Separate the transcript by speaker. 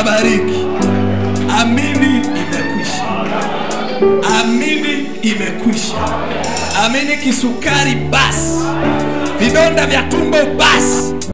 Speaker 1: awabariki. Amini imekwisha. Amini imekwisha. Amini kisukari basi, vidonda vya tumbo basi,